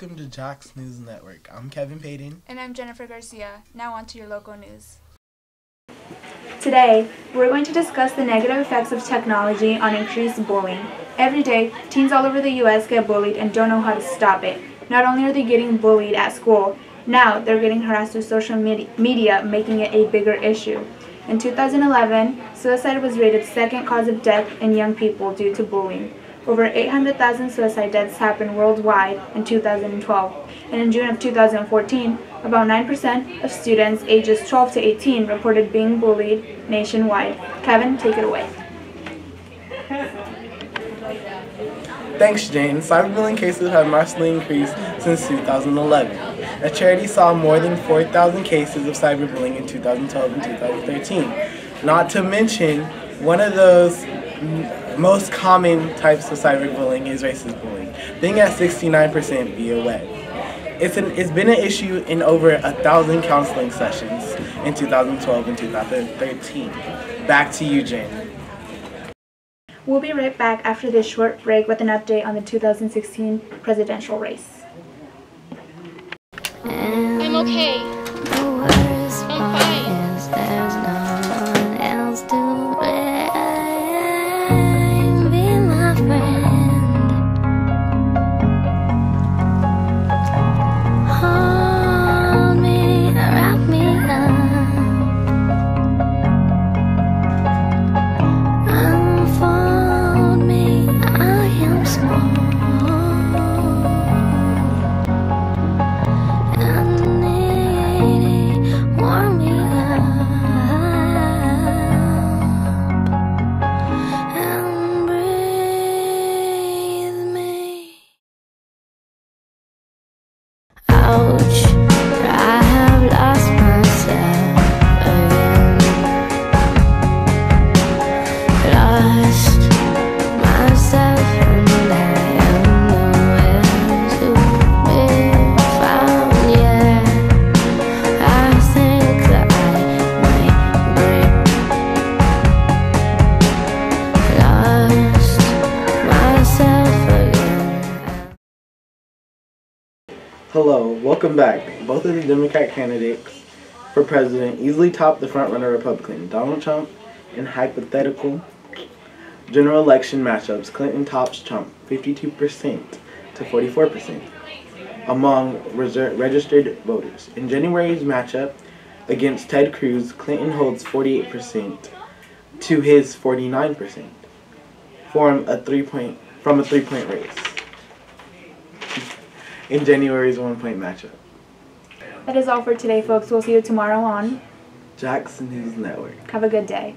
Welcome to Jax News Network. I'm Kevin Payton. And I'm Jennifer Garcia. Now on to your local news. Today, we're going to discuss the negative effects of technology on increased bullying. Every day, teens all over the U.S. get bullied and don't know how to stop it. Not only are they getting bullied at school, now they're getting harassed through social media, making it a bigger issue. In 2011, suicide was rated second cause of death in young people due to bullying. Over 800,000 suicide deaths happened worldwide in 2012, and in June of 2014, about 9% of students ages 12 to 18 reported being bullied nationwide. Kevin, take it away. Thanks, Jane. Cyberbullying cases have massively increased since 2011. A charity saw more than 4,000 cases of cyberbullying in 2012 and 2013. Not to mention, one of those most common types of cyberbullying is racist bullying, being at 69% BOA. It's, an, it's been an issue in over a thousand counseling sessions in 2012 and 2013. Back to you, Jane. We'll be right back after this short break with an update on the 2016 presidential race. I'm okay. couch. Hello, welcome back. Both of the Democrat candidates for president easily topped the frontrunner Republican, Donald Trump, in hypothetical general election matchups. Clinton tops Trump 52% to 44% among registered voters. In January's matchup against Ted Cruz, Clinton holds 48% to his 49%, from a three-point from a three-point race in January's one-point matchup. That is all for today, folks. We'll see you tomorrow on Jackson News Network. Have a good day.